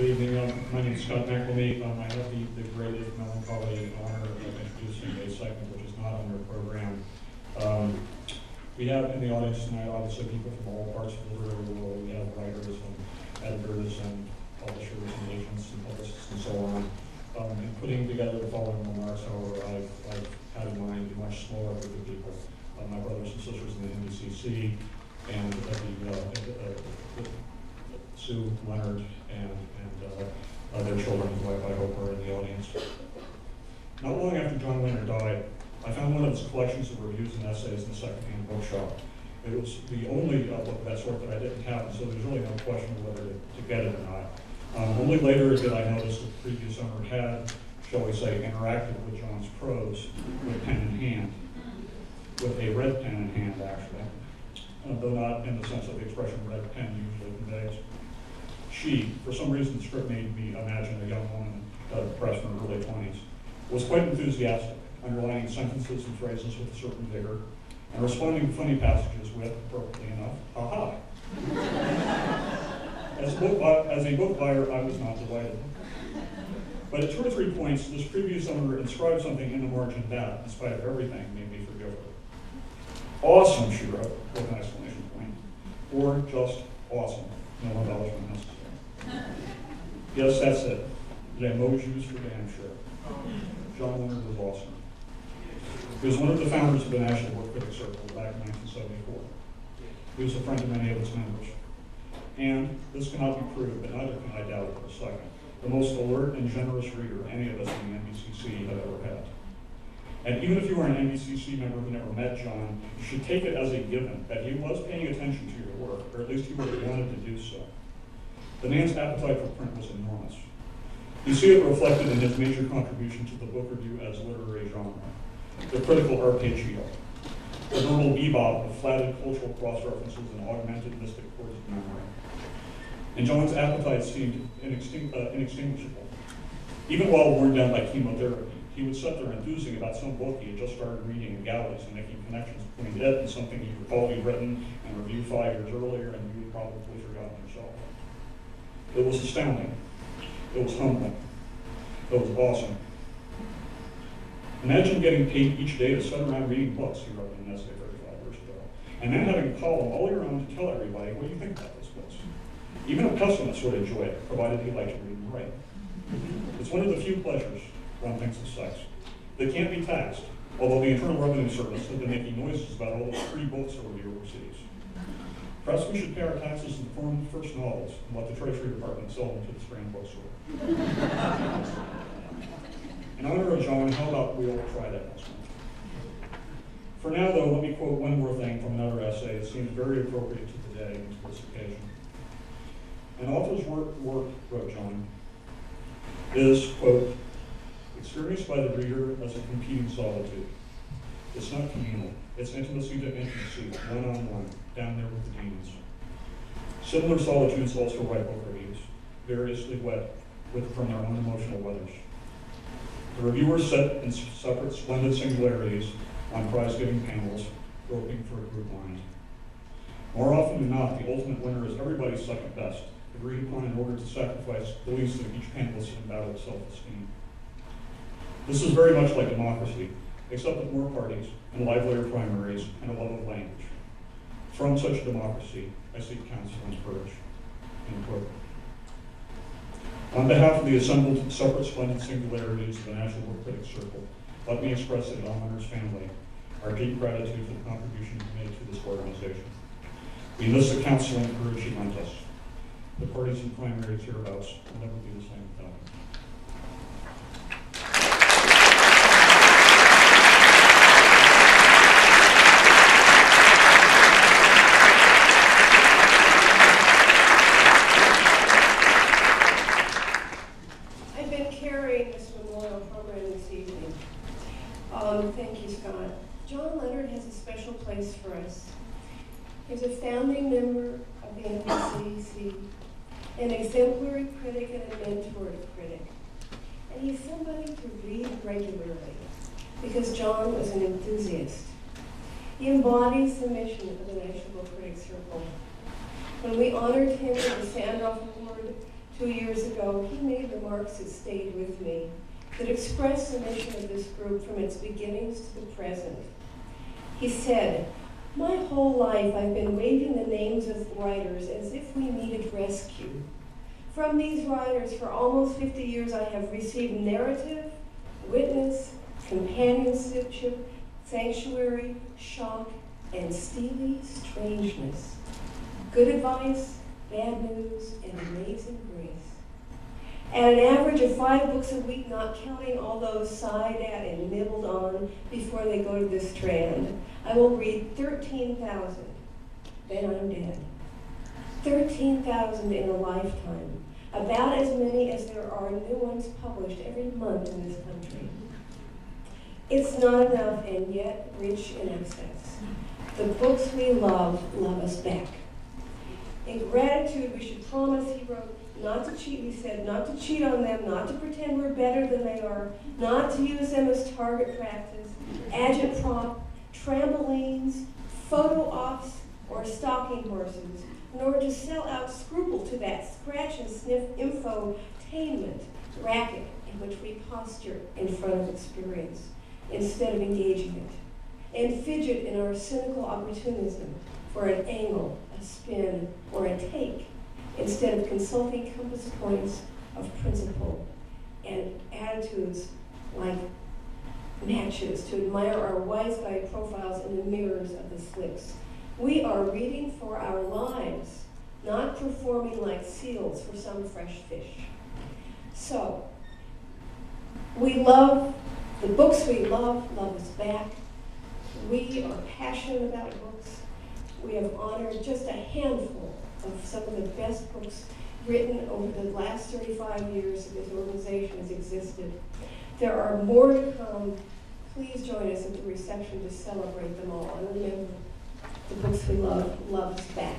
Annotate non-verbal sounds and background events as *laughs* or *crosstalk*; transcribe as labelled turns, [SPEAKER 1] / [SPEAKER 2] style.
[SPEAKER 1] Good evening, um, my name is Scott McLemee. Um, I have the, the great if melancholy honor of introducing a segment which is not on program. Um, we have in the audience tonight, obviously, people from all parts of the literary world. We have writers and editors and publishers and agents and publicists and so on. Um, in putting together the following remarks, however, I've, I've had in mind a much smaller group of people, uh, my brothers and sisters in the NBCC, and uh, the, uh, uh, uh, Sue Leonard and, and uh, their children, who I, I hope are in the audience. Not long after John Leonard died, I found one of his collections of reviews and essays in the secondhand bookshop. It was the only uh, book of that sort that I didn't have, so there's really no question whether to, to get it or not. Um, only later did I notice that the previous owner had, shall we say, interacted with John's prose with pen in hand, with a red pen in hand, actually, uh, though not in the sense of the expression red pen usually conveys. She, for some reason, the script made me imagine a young woman, uh, perhaps in her early 20s, was quite enthusiastic, underlining sentences and phrases with a certain vigor, and responding to funny passages with, appropriately enough, ha ha. *laughs* As a, book, as a book buyer, I was not delighted. But at two or three points, this previous owner inscribed something in the margin that, in spite of everything, made me forgive her. Awesome, she wrote, with an exclamation point. Or just awesome. No embellishment necessary. *laughs* Yes, that's it. Les mots justes for damn sure. John Leonard was awesome. He was one of the founders of the National Book Critics Circle back in 1974. He was a friend of many of its members. And this cannot be proved, but neither can I doubt it for a second. The most alert and generous reader any of us in the NBCC have ever had. And even if you are an NBCC member who never met John, you should take it as a given that he was paying attention to your work, or at least he would have wanted to do so. The man's appetite for print was enormous. You see it reflected in his major contribution to the book review as literary genre, the critical arpeggio, the normal bebop of flatted cultural cross-references and augmented mystic chords of memory. And John's appetite seemed inextin- uh, inextinguishable. Even while worn down by chemotherapy, he would sit there enthusing about some book he had just started reading in galleys and making connections between it and something he recalled he'd written and reviewed five years earlier and you had probably forgotten yourself. It was astounding. It was humbling. It was awesome. Imagine getting paid each day to sit around reading books, he wrote in an essay 35 years ago, and then having a column all your own to tell everybody what you think about those books. Even a pessimist would enjoy it, provided he liked to read and write. It's one of the few pleasures, one thinks of sex, that can't be taxed, although the Internal Revenue Service has been making noises about all those free books over the overseas. Perhaps we should pay our taxes in the form of first novels and let the Treasury Department sell them to the Strand Bookstore. In honor of John, how about we all try that next month? For now, though, let me quote one more thing from another essay that seems very appropriate to today and to this occasion. An author's work, work, wrote John, is, quote, experienced by the reader as a competing solitude. It's not communal. It's intimacy to intimacy, one-on-one, down there with the demons. Similar solitudes also write book reviews, variously wet with from their own emotional weathers. The reviewers sit in separate splendid singularities on prize-giving panels, groping for a group mind. More often than not, the ultimate winner is everybody's second best, agreed upon in order to sacrifice the least of each panelist in battle of self-esteem. This is very much like democracy, except with more parties and livelier primaries and a love of language. From such democracy, I seek counsel and courage. End quote. On behalf of the assembled separate splendid singularities of the National Book Critics Circle, let me express to Elmhunter's family our deep gratitude for the contribution you made to this organization. We miss the counsel and courage you lent us. The parties and primaries hereabouts will never be the same without you.
[SPEAKER 2] I've been carrying this memorial program this evening. Thank you, Scott. John Leonard has a special place for us. He's a founding member of the NBCC, an exemplary critic and a mentor to critic. And he's somebody to read regularly because John was an enthusiast. He embodies the mission of the National Critics Circle. When we honored him with the Sandrof Award two years ago, he made remarks that stayed with me, that expressed the mission of this group from its beginnings to the present. He said, My whole life I've been waving the names of writers as if we needed rescue. From these writers, for almost 50 years, I have received narrative, witness, companionship, sanctuary, shock, and steely strangeness. Good advice, bad news, and amazing grace. At an average of five books a week, not counting all those sighed at and nibbled on before they go to the strand, I will read 13,000. Then I'm dead. 13,000 in a lifetime. About as many as there are new ones published every month in this country. It's not enough and yet rich in excess. The books we love love us back. In gratitude, we should promise, he wrote, not to cheat, he said, not to cheat on them, not to pretend we're better than they are, not to use them as target practice, agitprop, trampolines, photo ops, or stalking horses, nor to sell out scruple to that scratch and sniff infotainment racket in which we posture in front of experience instead of engaging it, and fidget in our cynical opportunism for an angle, a spin, or a take instead of consulting compass points of principle and attitudes like matches to admire our wise guy profiles in the mirrors of the slips. We are reading for our lives, not performing like seals for some fresh fish. So, we love the books we love, love us back. We are passionate about books. We have honored just a handful of some of the best books written over the last 35 years that this organization has existed. There are more to come. Please join us at the reception to celebrate them all. And remember, the books we love, love us back.